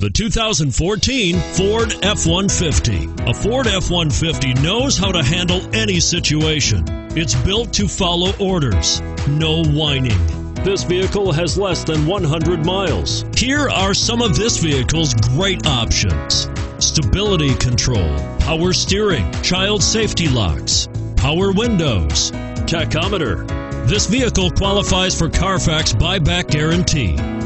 The 2014 Ford F-150. A Ford F-150 knows how to handle any situation. It's built to follow orders, no whining. This vehicle has less than 100 miles. Here are some of this vehicle's great options. Stability control, power steering, child safety locks, power windows, tachometer. This vehicle qualifies for Carfax buyback guarantee.